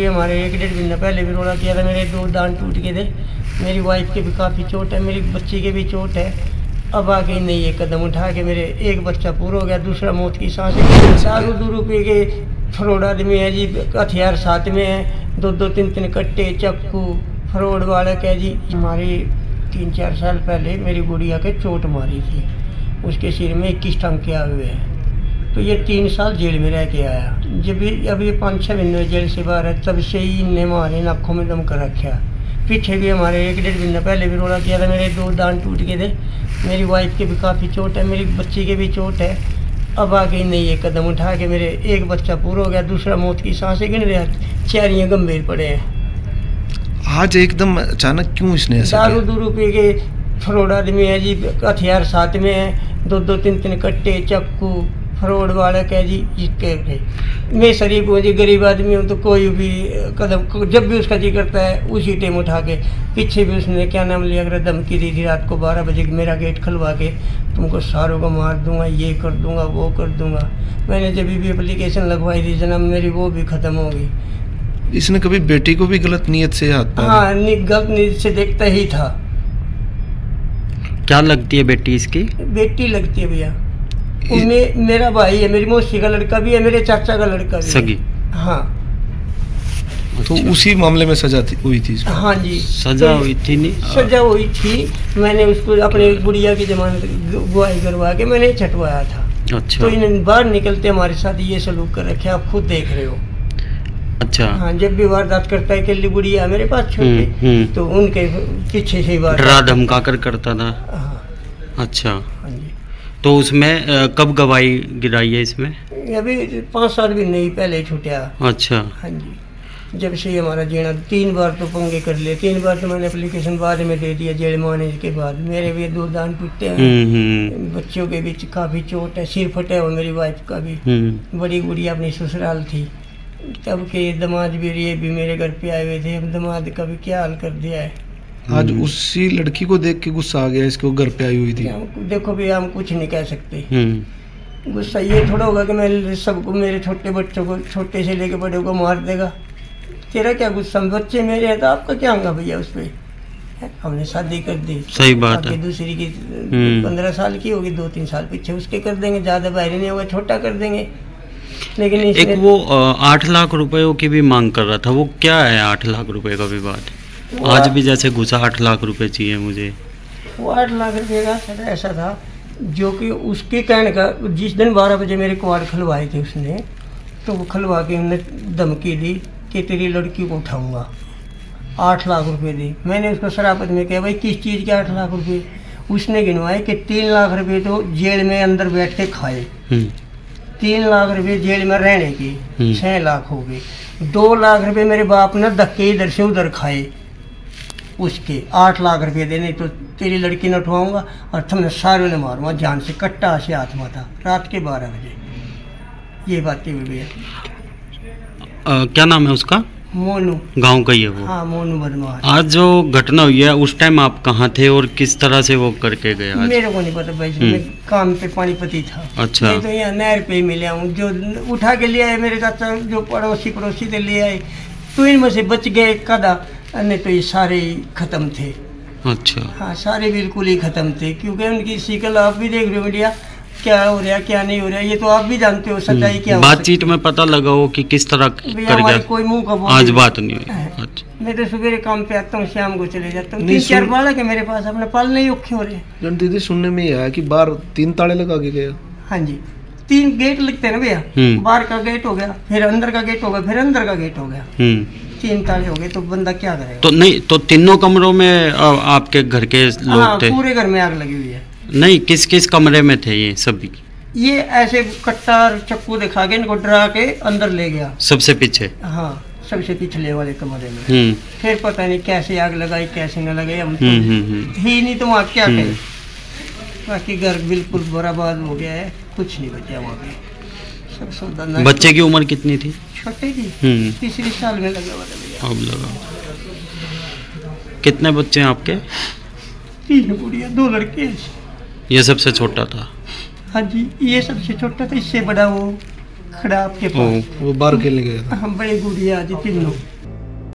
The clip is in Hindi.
भी हमारे एक डेढ़ महीना पहले भी रोड़ा किया था, मेरे दो दांत टूट गए थे। मेरी वाइफ के भी काफ़ी चोट है, मेरी बच्ची के भी चोट है। अब आगे नहीं ये कदम उठा के मेरे एक बच्चा पूरा हो गया, दूसरा मौत की सांस सारू दू रुपये के फरोड आदमी है जी, हथियार साथ में है। दो दो, तीन तीन कट्टे चक्कू फरोड बालक है जी। हमारी तीन चार साल पहले मेरी गुड़िया के चोट मारी थी। उसके सिर में इक्कीस टंके आए हुए हैं। तो ये तीन साल जेल में रह के आया। जब अब ये पाँच छः महीने जेल से बाहर है तब से ही इनने हमारे नाखों में दम कर रखा पीछे भी हमारे एक डेढ़ महीना पहले भी रोड़ा किया था मेरे दो दान टूट गए थे। मेरी वाइफ के भी काफ़ी चोट है मेरी बच्ची के भी चोट है। अब आगे नहीं ये कदम उठा के मेरे एक बच्चा पूरा हो गया दूसरा मौत की साँसें गिन रहा चारियाँ गंभीर पड़े हैं। आज एकदम अचानक क्यों इसने दारू दूरू पी के फरोड आदमी है जी हथियार साथ में है दो दो तीन तीन कट्टे चक्कू फरोड बालक है जी जिसके के मैं शरीफ हूँ जी गरीब आदमी हूँ तो कोई भी कदम जब भी उसका जी करता है उसी टाइम उठा के पीछे भी उसने क्या नाम लिया अगर धमकी दी थी रात को बारह बजे मेरा गेट खुलवा के तुमको सारों को मार दूँगा ये कर दूँगा वो कर दूँगा मैंने जब भी अप्लीकेशन लगवाई थी जन्म मेरी वो भी ख़त्म हो गई इसने कभी बेटी को भी गलत नीयत से हाथ हाँ गलत नीयत से देखता ही था क्या लगती है बेटी इसकी? बेटी लगती है भैया। मे, मेरा भाई है मेरी मौसी का लड़का भी है मेरे चाचा का लड़का भी सगी? हाँ। तो अच्छा। उसी मामले में सजा थी, हुई थी हाँ जी। सजा तो हुई थी नहीं? सजा हुई थी। मैंने उसको अपने गुड़िया की जमानत गुआई करवा के मैंने छटवाया था। अच्छा। तो इन्हें बाहर निकलते हमारे साथ ये सलूक कर रखे आप खुद देख रहे हो। अच्छा। हाँ जब भी वारदात करता है के गुड़िया मेरे पास हम्म, छोटी हम्म। तो उनके पीछे से ही बात डरा धमका कर करता था। हाँ। अच्छा। हाँ जी। तो उसमें कब गवाही गिराई है इसमें? अभी पाँच साल भी नहीं पहले छूटा। अच्छा। हाँ जी। जब से हमारा जीना तीन बार तो पंगे कर लिए। तीन बार तो मैंने एप्लीकेशन बाद में दे दिया जेल में आने के बाद। मेरे भी दो दान टूटे हैं। हम्म हम्म। बच्चों के बीच काफ़ी चोट है सिर फटे हुआ मेरी वाइफ का भी। हम्म। बड़ी गुड़िया अपनी ससुराल थी। तब के दमाद भी ये भी मेरे घर पे आए हुए थे। अब दमाद का भी क्या हाल कर दिया है? आज उसी लड़की को देख के गुस्सा आ गया इसको घर पे आई हुई थी। देखो भैया हम कुछ नहीं कह सकते। हम्म। गुस्सा ये थोड़ा होगा कि मैं सबको मेरे छोटे बच्चों को छोटे से लेके बड़े को मार देगा। तेरा क्या गुस्सा? बच्चे मेरे हैं तो आपका क्या होगा भैया उस पर हमने शादी कर दी। सही बात है। दूसरी की हम्म। पंद्रह साल की होगी दो तीन साल पीछे उसके कर देंगे ज़्यादा बाहर नहीं होगा छोटा कर देंगे। लेकिन एक वो आठ लाख रुपयों की भी मांग कर रहा था वो क्या है आठ लाख रुपए का विवाद? आज भी जैसे घुसा आठ लाख रुपए चाहिए मुझे। वो आठ लाख रुपये का सर ऐसा था जो कि उसके कहने का जिस दिन बारह बजे मेरे क्वार खुलवाए थे उसने तो वो खुलवा के उन्होंने धमकी दी कि तेरी लड़की को उठाऊँगा। आठ लाख रुपए दी। मैंने उसको शराबत में कहा भाई किस चीज़ के आठ लाख रुपए? उसने गिनवाए कि तीन लाख रुपए तो जेल में अंदर बैठ के खाए। हम्म। तीन लाख रुपए जेल में रहने की। हम्म। छः लाख हो गए। दो लाख रुपए मेरे बाप ने धक्के इधर से उधर खाए। उसके आठ लाख रुपए देने तो तेरी लड़की न उठवाऊँगा और तुमने सारे ने मारूँगा जान से कट्टा से हाथ माथा रात के बारह बजे। ये बातें हुई भैया क्या नाम है उसका? मोनू। गाँव का ही है वो। हाँ मोनू बदमाश। आज जो घटना हुई है उस टाइम आप कहाँ थे और किस तरह से वो करके गए आज? मेरे को नहीं पता भाई हम्म। मैं काम पे पानीपति था। अच्छा। मैं तो यहाँ नहर पे ही मिला हूँ जो उठा के ले आए मेरे चाचा जो पड़ोसी पड़ोसी थे ले आए तो इनमें से बच गए कदा नहीं तो ये सारे ही खत्म थे। अच्छा। हाँ सारे बिल्कुल ही खत्म थे क्योंकि उनकी शिकल आप भी देख रहे हो मीडिया क्या हो रहा है क्या नहीं हो रहा ये तो आप भी जानते हो सच्चाई क्या बातचीत में पता लगा हो कि किस तरह है। कर गया। कोई मुँह का आज बात नहीं हुई। अच्छा। मैं तो सवेरे काम पे आता हूँ शाम को चले जाता हूँ। तीन चार बालक है मेरे पास अपने पाल नहीं औखे हो रहे हैं। जन दीदी सुनने में ये आया कि बाहर तीन ताले लगा के गया। हाँ जी। तीन गेट लगते हैं ना भैया? हम्म। बाहर का गेट हो गया फिर अंदर का गेट हो गया फिर अंदर का गेट हो गया। हम्म। तीन ताले हो गए तो बंदा क्या करेगा? तो नहीं तो तीनों कमरों में आपके घर के हाँ लोग थे? पूरे घर में आग लगी हुई है। नहीं किस किस कमरे में थे ये सभी? ये ऐसे कट्टा चक्कू दिखा के इनको डरा के अंदर ले गया। सबसे पीछे? हाँ सबसे पिछले वाले कमरे में। हम्म। फिर पता नहीं कैसे आग लगाई कैसे न लगाई हम तो हम्म हम्म ही नहीं तो वहाँ क्या। करें? बाकी घर बिल्कुल बर्बाद हो गया है कुछ नहीं बचा वहाँ पे। सब बच्चे की उम्र कितनी थी? छोटे की हम्म। तीसरी साल में लगा हुआ था अब लगा। कितने बच्चे हैं आपके? तीन गुड़िया दो लड़के। ये सबसे छोटा था। हाँ जी ये सबसे छोटा था इससे बड़ा वो खड़ा आपके पास। वो बाहर खेलने गया था। हम बड़े गुड़िया जी तीनों।